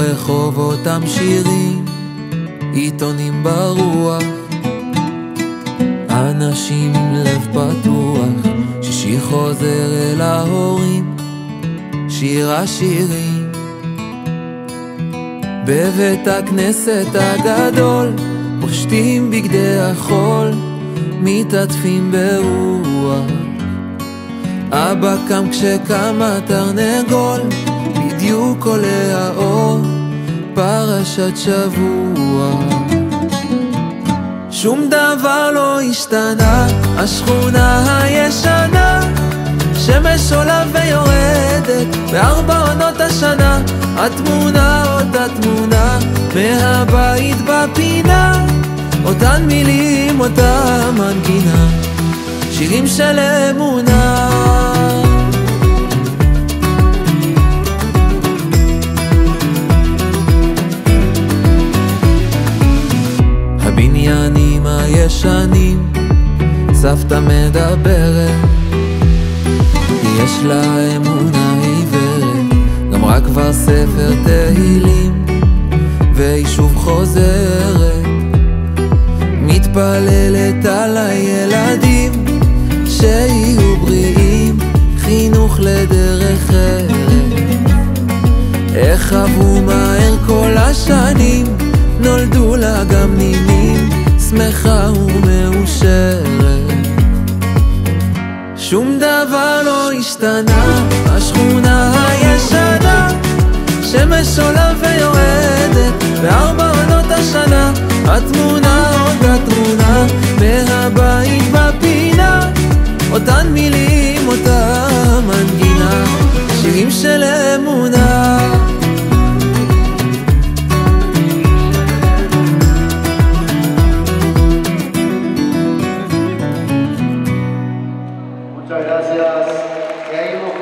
ברחוב אותם שירים, עיתונים ברוח, אנשים עם לב פתוח, שישי חוזר אל ההורים, שיר השירים. בבית הכנסת הגדול, פושטים בגדי החול, מתעטפים ברוח. אבא קם כשקם התרנגול, בדיוק עולה האור, פרשת שבוע. שום דבר לא השתנה, השכונה הישנה, שמש עולה ויורדת, בארבע עונות השנה, התמונה אותה תמונה, מהבית בפינה, אותן מילים, אותה מנגינה, שירים של אמונה. הבניינים הישנים, סבתא מדברת, יש לה אמונה עיוורת, גמרה כבר ספר תהילים, והיא שוב חוזרת, מתפללת על הילדים, שיהיו בריאים, חינוך לדרך ארץ. איך עברו מהר כל השנים, נולדו לה גם נינים, שמחה ומאושרת. שום דבר לא השתנה, השכונה הישנה, שמש עולה Muchas gracias.